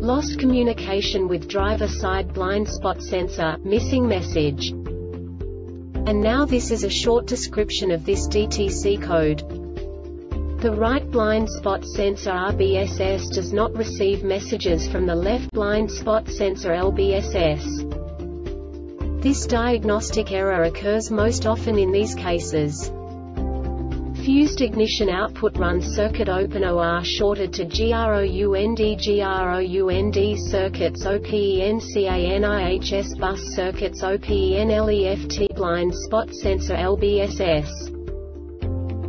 Lost communication with driver side blind spot sensor, missing message. And now this is a short description of this DTC code. The right blind spot sensor RBSS does not receive messages from the left blind spot sensor LBSS. This diagnostic error occurs most often in these cases. Fused ignition output runs circuit open OR shorted to GROUND GROUND circuits OPENCANIHS bus circuits OPENLEFT blind spot sensor LBSS.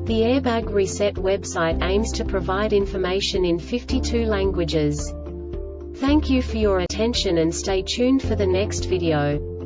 The Airbag Reset website aims to provide information in 52 languages. Thank you for your attention and stay tuned for the next video.